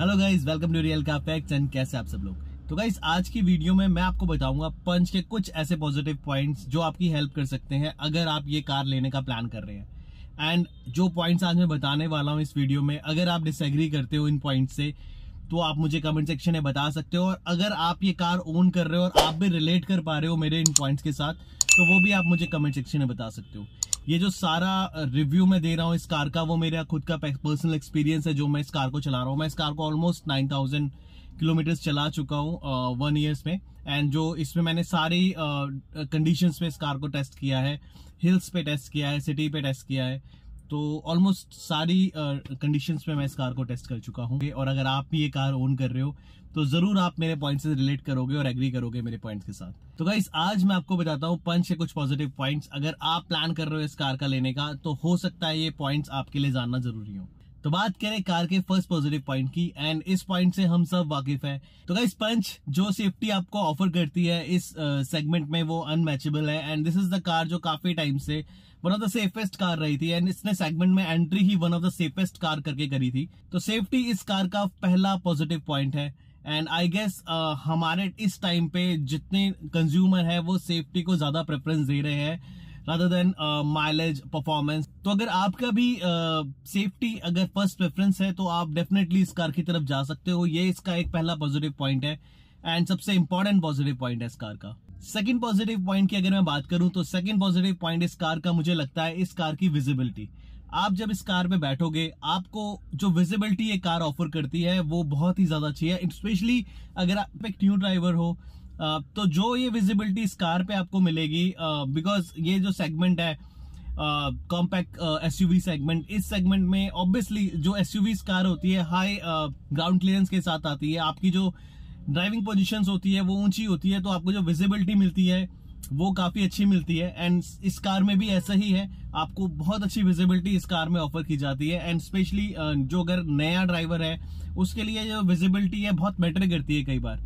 Hello guys welcome to real का facts and कैसे आप सब लोग? तो गाइस आज की वीडियो में मैं आपको बताऊँगा पंच के कुछ ऐसे पॉजिटिव पॉइंट्स जो आपकी हेल्प कर सकते हैं अगर आप ये कार लेने का प्लान कर रहे हैं। एंड जो पॉइंट्स आज मैं बताने वाला हूँ इस वीडियो में, अगर आप डिसएग्री करते हो इन पॉइंट से तो आप मुझे कमेंट सेक्शन में बता सकते हो। और अगर आप ये कार ओन कर रहे हो और आप भी रिलेट कर पा रहे हो मेरे इन पॉइंट्स के साथ तो वो भी आप मुझे कमेंट सेक्शन में बता सकते हो। ये जो सारा रिव्यू मैं दे रहा हूँ इस कार का, वो मेरा खुद का पर्सनल एक्सपीरियंस है, जो मैं इस कार को चला रहा हूँ। मैं इस कार को ऑलमोस्ट नाइन थाउज़ेंड किलोमीटर चला चुका हूँ वन ईयर्स में। एंड जो इसमें मैंने सारी कंडीशंस में इस कार को टेस्ट किया है। हिल्स पे टेस्ट किया है सिटी पे टेस्ट किया है। तो ऑलमोस्ट सारी कंडीशन में मैं इस कार को टेस्ट कर चुका हूँ। और अगर आप भी ये कार ओन कर रहे हो तो ज़रूर आप मेरे पॉइंट से रिलेट करोगे और एग्री करोगे मेरे पॉइंट्स के साथ। तो गाइस आज मैं आपको बताता हूँ पंच के कुछ पॉजिटिव पॉइंट्स अगर आप प्लान कर रहे हो इस कार का लेने का तो हो सकता है ये पॉइंट्स आपके लिए जानना ज़रूरी हो। तो बात करें कार के फ़र्स्ट पॉजिटिव पॉइंट की एंड इस पॉइंट से हम सब वाकिफ है। तो गाइस पंच जो सेफ्टी आपको ऑफ़र करती है इस सेगमेंट uh, में वो अनमैचेबल है and this is the car जो काफ़ी टाइम से one of the safest car रही थी एंड इसने सेगमेंट में entry he one of the safest car करके करी थी। तो सेफ्टी इस कार का पहला पॉजिटिव पॉइंट है एंड आई गेस हमारे इस टाइम पे जितने कंज्यूमर है वो सेफ्टी को ज़्यादा प्रेफरेंस दे रहे हैं। रादर देन माइलेज परफॉर्मेंस तो अगर आपका भी सेफ्टी uh, अगर फ़र्स्ट प्रेफरेंस है तो आप डेफिनेटली इस कार की तरफ़ जा सकते हो। ये इसका एक पहला पॉजिटिव पॉइंट है। एंड सबसे इंपॉर्टेंट पॉजिटिव पॉइंट है इस कार का। सेकंड पॉजिटिव पॉइंट की अगर मैं बात करूँ तो सेकंड पॉजिटिव पॉइंट इस कार का मुझे लगता है इस कार की विजिबिलिटी आप जब इस कार में बैठोगे आपको जो विजिबिलिटी ये कार ऑफ़र करती है वो बहुत ही ज़्यादा अच्छी है। स्पेशली अगर आप एक न्यू ड्राइवर हो तो जो ये विजिबिलिटी इस कार पे आपको मिलेगी बिकॉज़ ये जो सेगमेंट है कॉम्पैक्ट एस एसयूवी सेगमेंट इस सेगमेंट में ऑब्वियसली जो एस एसयूवी कार होती है हाई ग्राउंड क्लियरेंस के साथ आती है। आपकी जो ड्राइविंग पोजीशंस होती है, वो ऊँची होती है तो आपको जो विजिबिलिटी मिलती है, वो काफ़ी अच्छी मिलती है। एंड इस कार में भी ऐसा ही है, आपको बहुत अच्छी विजिबिलिटी इस कार में ऑफ़र की जाती है। एंड स्पेशली जो अगर नया ड्राइवर है, उसके लिए जो विजिबिलिटी है, बहुत मैटर करती है कई बार।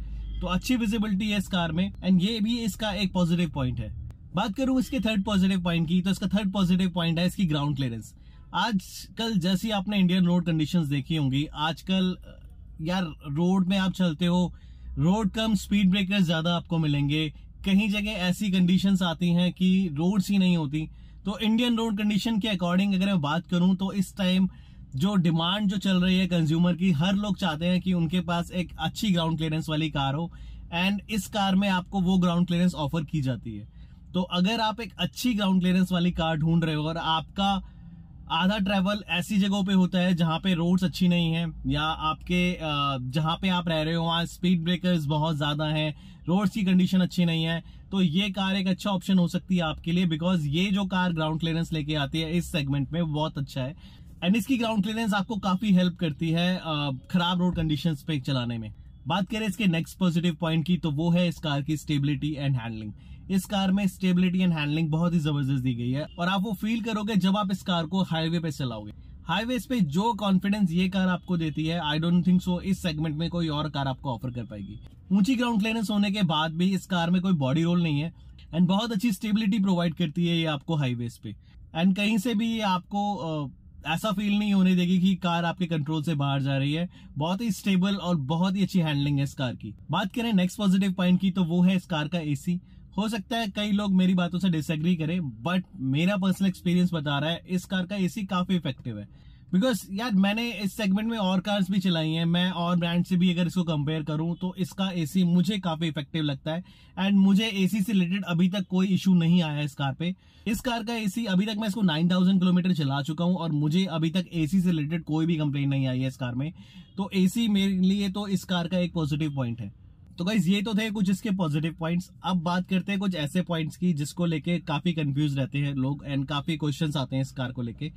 तो अच्छी विजिबिलिटी है इस कार में एंड ये भी इसका एक पॉजिटिव पॉइंट है। बात करूँ इसके थर्ड पॉजिटिव पॉइंट की तो इसका थर्ड पॉजिटिव पॉइंट है इसकी ग्राउंड क्लियरेंस आजकल जैसी आपने इंडियन रोड कंडीशंस देखी होंगी, आजकल यार रोड में आप चलते हो रोड कम स्पीड ब्रेकर ज़्यादा आपको मिलेंगे। कहीं जगह ऐसी कंडीशंस आती हैं कि रोड्स ही नहीं होती। तो इंडियन रोड कंडीशन के अकॉर्डिंग अगर मैं बात करूँ तो इस टाइम जो डिमांड जो चल रही है कंज्यूमर की, हर लोग चाहते हैं कि उनके पास एक अच्छी ग्राउंड क्लियरेंस वाली कार हो एंड इस कार में आपको वो ग्राउंड क्लियरेंस ऑफ़र की जाती है। तो अगर आप एक अच्छी ग्राउंड क्लियरेंस वाली कार ढूंढ रहे हो और आपका आधा ट्रेवल ऐसी जगहों पे होता है जहाँ पे रोड्स अच्छी नहीं है, या आपके जहाँ पे आप रह रहे हो, वहाँ स्पीड ब्रेकर्स बहुत ज़्यादा हैं रोड्स की कंडीशन अच्छी नहीं है तो ये कार एक अच्छा ऑप्शन हो सकती है आपके लिए बिकॉज़ ये जो कार ग्राउंड क्लियरेंस लेके आती है इस सेगमेंट में, बहुत अच्छा है। एंड इसकी ग्राउंड क्लियरेंस आपको काफ़ी हेल्प करती है खराब रोड कंडीशन पे चलाने में। बात करें इसके नेक्स्ट पॉजिटिव पॉइंट की तो वो है इस कार की स्टेबिलिटी एंड हैंडलिंग इस कार में स्टेबिलिटी एंड हैंडलिंग बहुत ही ज़बरदस्त दी गई है, और आप वो फील करोगे जब आप इस कार को हाईवे पे चलाओगे। हाईवे पे जो कॉन्फिडेंस ये कार आपको देती है आई डोंट थिंक सो इस सेगमेंट में कोई और कार आपको ऑफ़र कर पाएगी। ऊँची ग्राउंड क्लियरेंस होने के बाद भी इस कार में कोई बॉडी रोल नहीं है एंड बहुत अच्छी स्टेबिलिटी प्रोवाइड करती है ये आपको हाईवे पे। एंड कहीं से भी ये आपको ऐसा फील नहीं होने देगी कि कार आपके कंट्रोल से बाहर जा रही है। बहुत ही स्टेबल और बहुत ही अच्छी हैंडलिंग है इस कार की। बात करें नेक्स्ट पॉजिटिव पॉइंट की तो वो है इस कार का एसी हो सकता है कई लोग मेरी बातों से डिसएग्री करें बट मेरा पर्सनल एक्सपीरियंस बता रहा है, इस कार का एसी काफ़ी इफ़ेक्टिव है। बिकॉज़ यार मैंने इस सेगमेंट में और कार्स भी चलाई हैं। मैं और ब्रांड से भी अगर इसको कंपेयर करूँ तो इसका एसी मुझे काफ़ी इफ़ेक्टिव लगता है। एंड मुझे एसी से रिलेटेड अभी तक कोई इशू नहीं आया है इस कार पे। इस कार का एसी अभी तक मैं इसको 9000 किलोमीटर चला चुका हूँ, और मुझे अभी तक एसी से रिलेटेड कोई भी कंप्लेन नहीं आई है इस कार में। तो एसी मेरे लिए तो इस कार का एक पॉजिटिव पॉइंट है। तो गाइज़ ये तो थे कुछ इसके पॉजिटिव पॉइंट्स अब बात करते हैं कुछ ऐसे पॉइंट्स की जिसको लेके काफ़ी कंफ्यूज रहते हैं लोग एंड काफ़ी क्वेश्चंस आते हैं इस कार को लेके।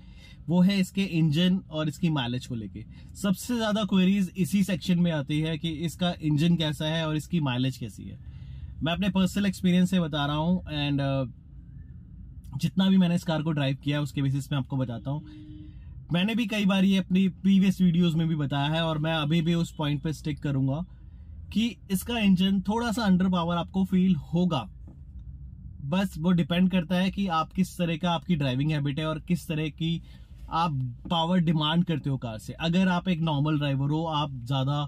वो है इसके इंजन और इसकी माइलेज को लेके। सबसे ज़्यादा क्वेरीज इसी सेक्शन में आती है कि इसका इंजन कैसा है और इसकी माइलेज कैसी है। मैं अपने पर्सनल एक्सपीरियंस से बता रहा हूँ एंड uh, जितना भी मैंने इस कार को ड्राइव किया उसके बेसिस में आपको बताता हूँ। मैंने भी कई बार ये अपनी प्रीवियस वीडियोस में भी बताया है और मैं अभी भी उस पॉइंट पे स्टिक करूँगा। कि इसका इंजन थोड़ा सा अंडर पावर आपको फील होगा। बस वो डिपेंड करता है कि आप किस तरह का आपकी ड्राइविंग हैबिट है और किस तरह की आप पावर डिमांड करते हो कार से। अगर आप एक नॉर्मल ड्राइवर हो, आप ज़्यादा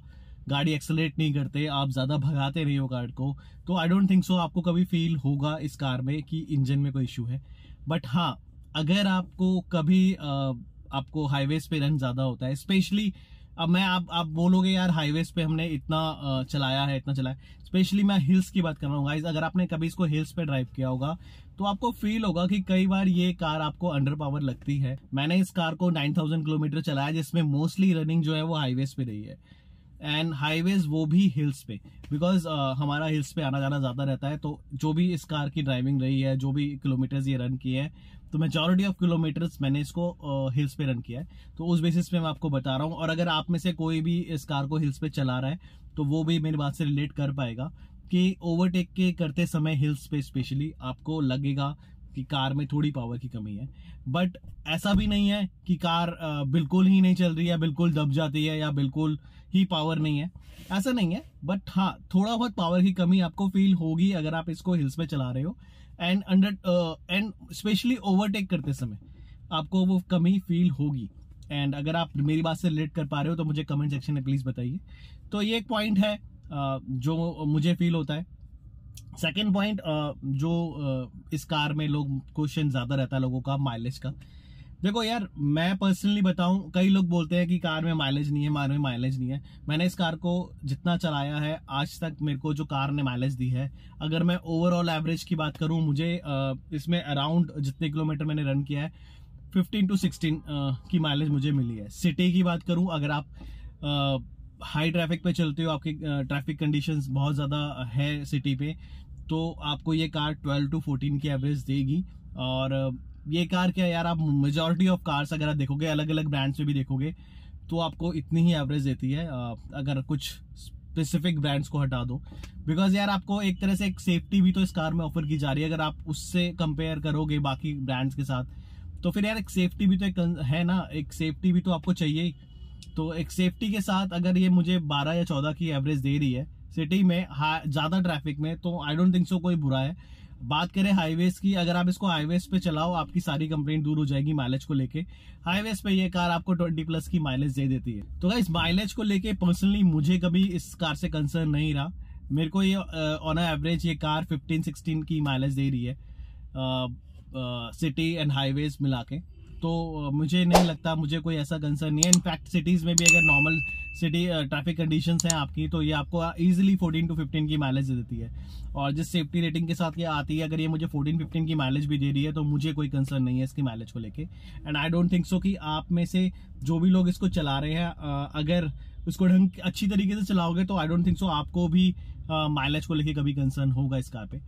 गाड़ी एक्सलेट नहीं करते, आप ज़्यादा भगाते नहीं हो कार को तो आई डोंट थिंक सो आपको कभी फील होगा इस कार में कि इंजन में कोई इशू है। बट हाँ अगर आपको कभी आपको हाईवेज पे रन ज़्यादा होता है स्पेशली अब मैं आप आप बोलोगे यार हाईवेज पे हमने इतना चलाया है इतना चलाया स्पेशली मैं हिल्स की बात कर रहा हूँ गाइज़ अगर आपने कभी इसको हिल्स पे ड्राइव किया होगा तो आपको फील होगा कि कई बार ये कार आपको अंडर पावर लगती है। मैंने इस कार को 9000 किलोमीटर चलाया जिसमें मोस्टली रनिंग जो है वो हाईवेज पे रही है। एंड हाईवेज वो भी हिल्स पे। बिकॉज़ uh, हमारा हिल्स पे आना जाना ज़्यादा रहता है तो जो भी इस कार की ड्राइविंग रही है जो भी किलोमीटर्स ये रन किए हैं तो मेजोरिटी ऑफ़ किलोमीटर्स मैंने इसको हिल्स पे रन किया है। तो उस बेसिस पे मैं आपको बता रहा हूँ। और अगर आप में से कोई भी इस कार को हिल्स पे चला रहा है तो वो भी मेरी बात से रिलेट कर पाएगा कि ओवरटेक के करते समय हिल्स पे स्पेशली आपको लगेगा कि कार में थोड़ी पावर की कमी है। बट ऐसा भी नहीं है कि कार बिल्कुल ही नहीं चल रही है, बिल्कुल दब जाती है या बिल्कुल ही पावर नहीं है। ऐसा नहीं है बट हाँ थोड़ा बहुत पावर की कमी आपको फील होगी अगर आप इसको हिल्स पे चला रहे हो। And under and specially overtake करते समय आपको वो कमी फील होगी। एंड अगर आप मेरी बात से रिलेट कर पा रहे हो तो मुझे कमेंट सेक्शन में प्लीज़ बताइए। तो ये एक पॉइंट है uh, जो मुझे फील होता है। सेकेंड पॉइंट जो इस कार में लोग क्वेश्चन ज़्यादा रहता है लोगों का माइलेज का। देखो यार, मैं पर्सनली बताऊँ, कई लोग बोलते हैं कि कार में माइलेज नहीं है, कार में माइलेज नहीं है। मैंने इस कार को जितना चलाया है, आज तक मेरे को जो कार ने माइलेज दी है, अगर मैं ओवरऑल एवरेज की बात करूँ, मुझे इसमें अराउंड जितने किलोमीटर मैंने रन किया है 15 टू 16 की माइलेज मुझे मिली है। सिटी की बात करूँ, अगर आप हाई ट्रैफ़िक पे चलते हो, आपकी ट्रैफ़िक कंडीशंस बहुत ज़्यादा है सिटी पे तो आपको ये कार 12 टू 14 की एवरेज देगी। और ये कार क्या यार, आप मेजोरिटी ऑफ़ कार्स अगर आप देखोगे अलग अलग ब्रांड्स में भी देखोगे तो आपको इतनी ही एवरेज देती है अगर कुछ स्पेसिफिक ब्रांड्स को हटा दो। बिकॉज़ यार आपको एक तरह से एक सेफ्टी भी तो इस कार में ऑफ़र की जा रही है, अगर आप उससे कंपेयर करोगे बाकी ब्रांड्स के साथ तो फिर यार एक सेफ्टी भी तो एक है ना, एक सेफ्टी भी तो आपको चाहिए तो एक सेफ्टी के साथ अगर ये मुझे 12 या 14 की एवरेज दे रही है सिटी में ज़्यादा ट्रैफ़िक में तो आई डोंट थिंक सो कोई बुरा है। बात करें हाईवेज की, अगर आप इसको हाईवेज पे चलाओ, आपकी सारी कंप्लेंट दूर हो जाएगी माइलेज को लेके। हाईवेज पे ये कार आपको 20 प्लस की माइलेज दे देती है। तो इस माइलेज को लेके पर्सनली मुझे कभी इस कार से कंसर्न नहीं रहा। मेरे को ये ऑन एवरेज ये कार 15 16 की माइलेज दे रही है सिटी एंड हाईवेज मिला के। तो मुझे नहीं लगता, मुझे कोई ऐसा कंसर्न नहीं है। इनफैक्ट सिटीज़ में भी अगर नॉर्मल सिटी ट्रैफ़िक कंडीशन हैं आपकी तो ये आपको इजीली 14 टू 15 की माइलेज देती है। और जिस सेफ्टी रेटिंग के साथ ये आती है, अगर ये मुझे 14 15 की माइलेज भी दे रही है तो मुझे कोई कंसर्न नहीं है इसकी माइलेज को लेके। And I don't think so कि आप में से जो भी लोग इसको चला रहे हैं अगर उसको ढंग अच्छी तरीके से चलाओगे तो आई डोंट थिंक सो आपको भी माइलेज को लेके कभी कंसर्न होगा इस कार पे।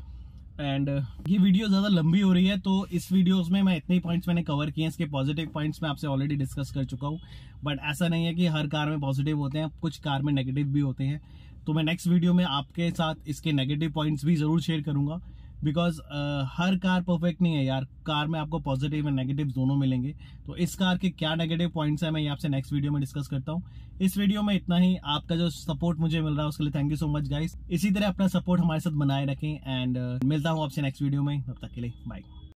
एंड uh, ये वीडियो ज़्यादा लंबी हो रही है तो इस वीडियोस में मैं इतने पॉइंट्स मैंने कवर किए हैं इसके पॉजिटिव पॉइंट्स मैं आपसे ऑलरेडी डिस्कस कर चुका हूँ। बट ऐसा नहीं है कि हर कार में पॉजिटिव होते हैं कुछ कार में नेगेटिव भी होते हैं। तो मैं नेक्स्ट वीडियो में आपके साथ इसके नेगेटिव पॉइंट्स भी ज़रूर शेयर करूँगा। बिकॉज़ uh, हर कार परफेक्ट नहीं है यार। कार में आपको पॉजिटिव एंड नेगेटिव दोनों मिलेंगे। तो इस कार के क्या नेगेटिव पॉइंट्स हैं मैं आपसे नेक्स्ट वीडियो में डिस्कस करता हूँ। इस वीडियो में इतना ही। आपका जो सपोर्ट मुझे मिल रहा है उसके लिए thank you so much guys इसी तरह अपना सपोर्ट हमारे साथ बनाए रखें एंड uh, मिलता हूँ आपसे नेक्स्ट वीडियो में। तब तक के लिए बाय